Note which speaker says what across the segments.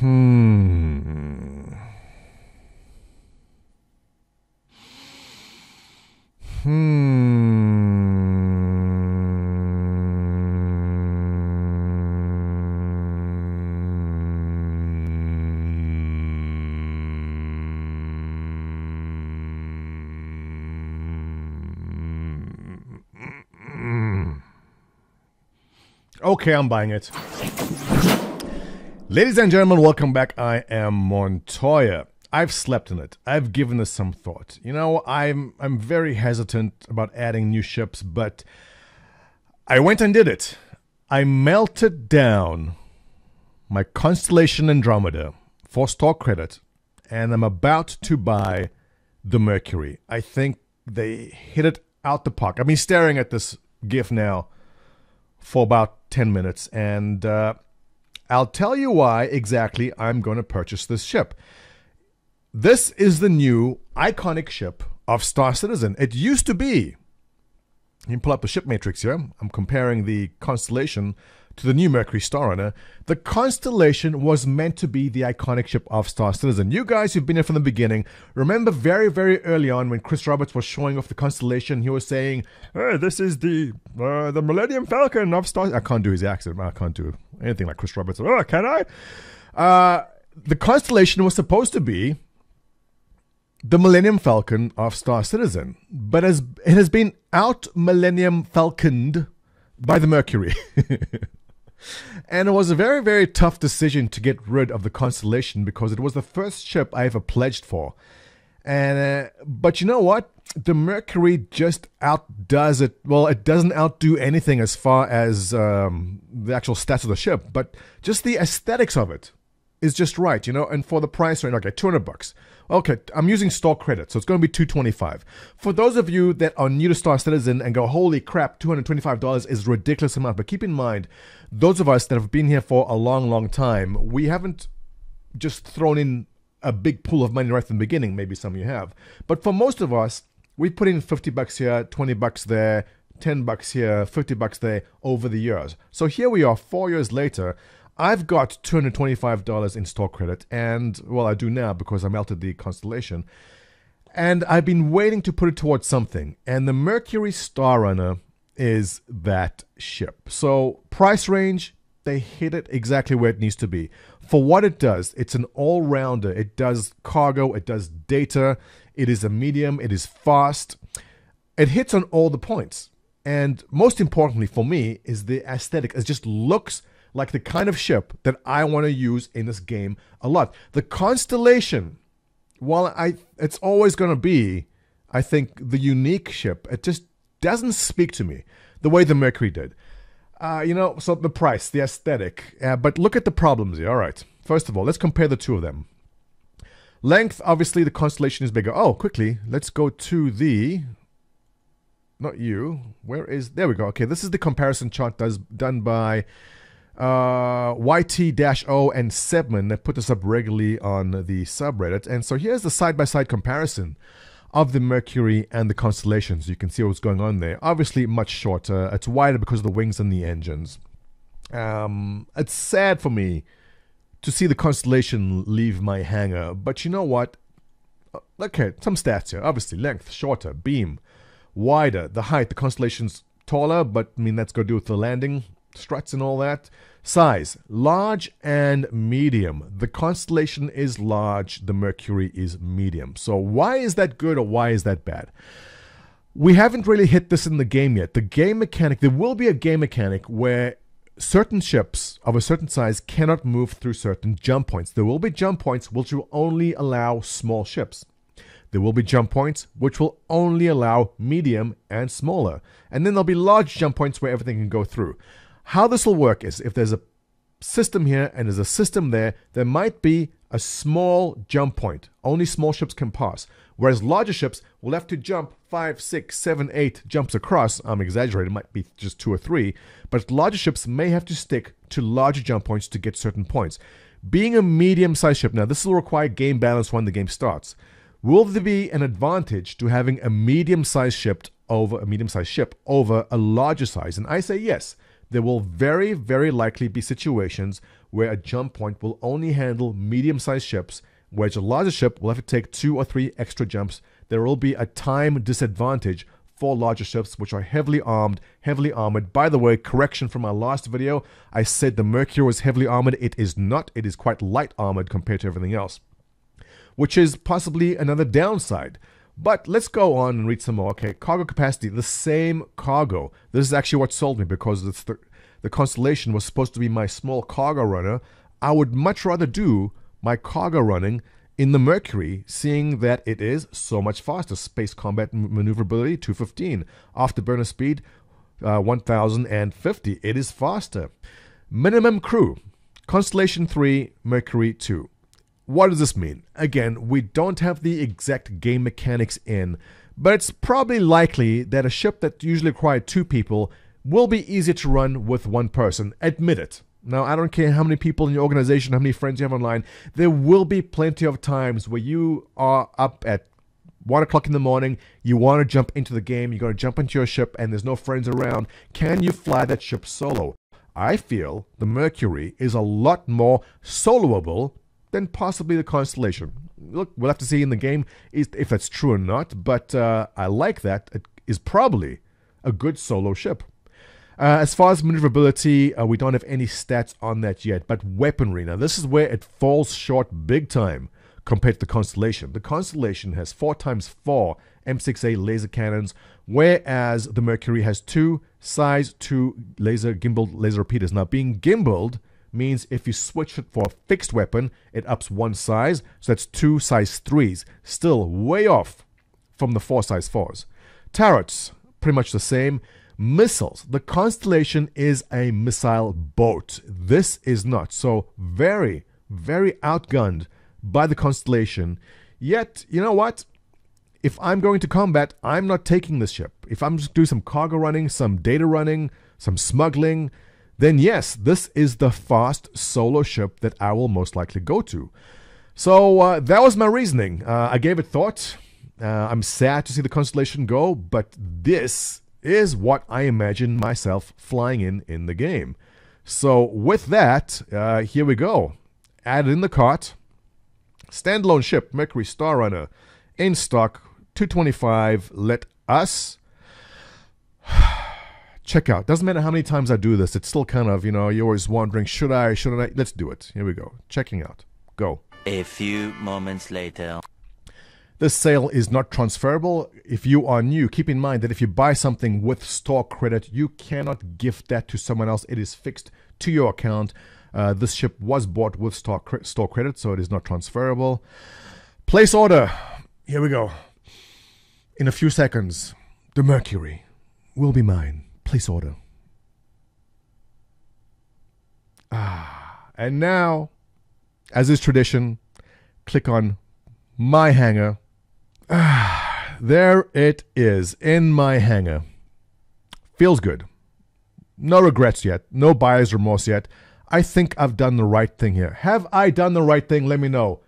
Speaker 1: Hmm. Hmm. Okay, I'm buying it. Ladies and gentlemen, welcome back. I am Montoya. I've slept in it. I've given this some thought. You know, I'm I'm very hesitant about adding new ships, but I went and did it. I melted down my Constellation Andromeda for store credit, and I'm about to buy the Mercury. I think they hit it out the park. I've been staring at this GIF now for about 10 minutes, and uh, I'll tell you why exactly I'm going to purchase this ship. This is the new iconic ship of Star Citizen. It used to be. You can pull up the ship matrix here. I'm comparing the Constellation to the new Mercury Star Runner. The Constellation was meant to be the iconic ship of Star Citizen. You guys who've been here from the beginning remember very, very early on when Chris Roberts was showing off the Constellation, he was saying, hey, "This is the uh, the Millennium Falcon of Star." I can't do his accent. I can't do anything like Chris Roberts. Oh, can I? Uh, the Constellation was supposed to be the Millennium Falcon of Star Citizen, but as it has been out Millennium Falconed by the Mercury. and it was a very, very tough decision to get rid of the Constellation because it was the first ship I ever pledged for. And uh, but you know what? The Mercury just outdoes it. Well, it doesn't outdo anything as far as um, the actual stats of the ship, but just the aesthetics of it is just right, you know. And for the price range, okay, two hundred bucks. Okay, I'm using store credit, so it's going to be 225. For those of you that are new to Star Citizen and go, holy crap, $225 is ridiculous amount. But keep in mind, those of us that have been here for a long, long time, we haven't just thrown in a big pool of money right from the beginning. Maybe some of you have. But for most of us, we put in 50 bucks here, 20 bucks there, 10 bucks here, 50 bucks there over the years. So here we are, four years later. I've got $225 in store credit, and well, I do now because I melted the Constellation. And I've been waiting to put it towards something. And the Mercury Star Runner is that ship. So, price range, they hit it exactly where it needs to be. For what it does, it's an all rounder. It does cargo, it does data, it is a medium, it is fast. It hits on all the points. And most importantly for me is the aesthetic. It just looks like the kind of ship that I want to use in this game a lot. The Constellation, while I it's always going to be, I think, the unique ship, it just doesn't speak to me the way the Mercury did. Uh, you know, so the price, the aesthetic. Uh, but look at the problems here. All right. First of all, let's compare the two of them. Length, obviously, the Constellation is bigger. Oh, quickly, let's go to the. Not you. Where is. There we go. Okay, this is the comparison chart does, done by uh, YT-O and Sebman that put this up regularly on the subreddit. And so here's the side-by-side comparison of the Mercury and the constellations. You can see what's going on there. Obviously, much shorter. It's wider because of the wings and the engines. Um, it's sad for me to see the constellation leave my hangar, but you know what? Uh, okay, some stats here. Obviously, length shorter, beam wider, the height. The constellation's taller, but I mean that's got to do with the landing struts and all that. Size large and medium. The constellation is large, the Mercury is medium. So, why is that good or why is that bad? We haven't really hit this in the game yet. The game mechanic, there will be a game mechanic where certain ships of a certain size cannot move through certain jump points. There will be jump points which will only allow small ships. There will be jump points which will only allow medium and smaller. And then there'll be large jump points where everything can go through. How this will work is if there's a system here and there's a system there, there might be a small jump point. Only small ships can pass. Whereas larger ships will have to jump five, six, seven, eight jumps across. I'm exaggerating, it might be just two or three. But larger ships may have to stick to larger jump points to get certain points. Being a medium sized ship, now this will require game balance when the game starts. Will there be an advantage to having a medium sized ship over a medium sized ship over a larger size? And I say yes there will very, very likely be situations where a jump point will only handle medium sized ships, whereas a larger ship will have to take two or three extra jumps. There will be a time disadvantage for larger ships, which are heavily armed, heavily armored. By the way, correction from my last video, I said the Mercury was heavily armored. It is not, it is quite light armored compared to everything else, which is possibly another downside. But let's go on and read some more. Okay, cargo capacity, the same cargo. This is actually what sold me because the, the Constellation was supposed to be my small cargo runner. I would much rather do my cargo running in the Mercury, seeing that it is so much faster. Space combat maneuverability 215, afterburner speed uh, 1050. It is faster. Minimum crew Constellation 3, Mercury 2. What does this mean? Again, we don't have the exact game mechanics in, but it's probably likely that a ship that usually required two people will be easier to run with one person. Admit it. Now, I don't care how many people in your organization, how many friends you have online, there will be plenty of times where you are up at one o'clock in the morning, you want to jump into the game, you're going to jump into your ship, and there's no friends around. Can you fly that ship solo? I feel the Mercury is a lot more soloable than possibly the Constellation. Look, we'll have to see in the game if that's true or not, but uh, I like that. It is probably a good solo ship. Uh, as far as maneuverability, uh, we don't have any stats on that yet, but weaponry. Now, this is where it falls short big time compared to the Constellation. The Constellation has 4 times 4 M6A laser cannons, whereas the Mercury has two size 2 laser gimbal laser repeaters. Now, being gimbaled means if you switch it for a fixed weapon, it ups one size, so that's two size 3s. Still way off from the 4 size 4s. Turrets, pretty much the same. Missiles. The Constellation is a missile boat. This is not. So, very, very outgunned by the Constellation. Yet, you know what? If I'm going to combat, I'm not taking this ship. If I'm just do some cargo running, some data running, some smuggling, then yes, this is the fast solo ship that I will most likely go to. So uh, that was my reasoning. Uh, I gave it thought. Uh, I'm sad to see the Constellation go, but this is what I imagine myself flying in in the game. So with that, uh, here we go. Added in the cart. Standalone ship, Mercury Star Runner, in stock, 225. Let us check out. Doesn't matter how many times I do this, it's still kind of, you know, you're always wondering, should I, shouldn't I? Let's do it. Here we go. Checking out. Go.
Speaker 2: A few moments later.
Speaker 1: This sale is not transferable. If you are new, keep in mind that if you buy something with store credit, you cannot gift that to someone else. It is fixed to your account. Uh, this ship was bought with store, cre- store credit, so it is not transferable. Place order. Here we go. In a few seconds, the Mercury will be mine. Order. Ah, and now, as is tradition, click on my hangar. Ah, there it is in my hangar. Feels good. No regrets yet. No buyer's remorse yet. I think I've done the right thing here. Have I done the right thing? Let me know.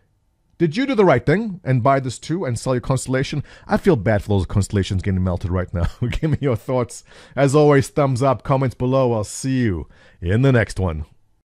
Speaker 1: Did you do the right thing and buy this too and sell your constellation? I feel bad for those constellations getting melted right now. Give me your thoughts. As always, thumbs up, comments below. I'll see you in the next one.